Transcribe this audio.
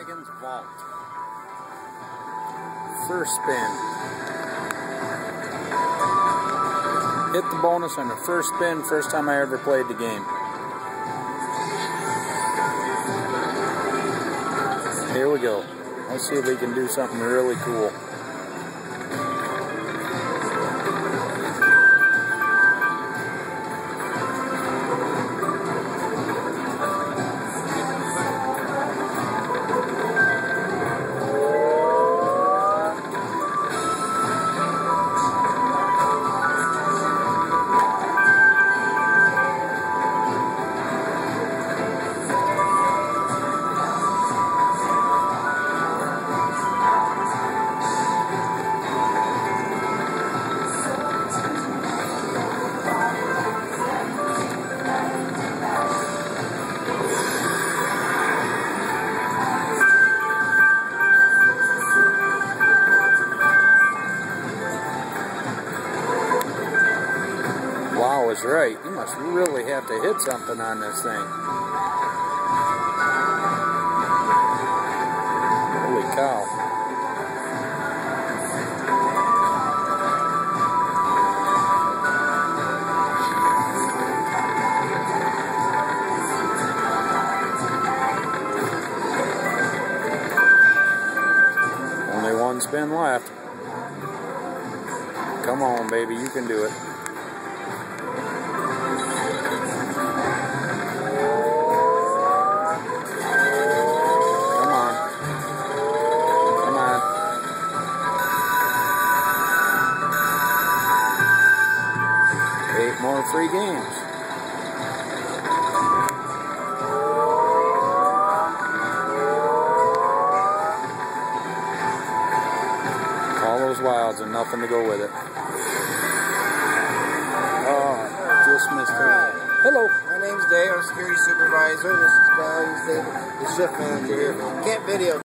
Dragons Vault. First spin. Hit the bonus on the first spin, first time I ever played the game. Here we go. Let's see if we can do something really cool. Wow was right. You must really have to hit something on this thing. Holy cow. Only one spin left. Come on, baby, you can do it. More free games. All those wilds and nothing to go with it. Oh, just missed it. Hello. My name's Dave. I'm security supervisor. This is Val. He's the, shift manager here. Can't video.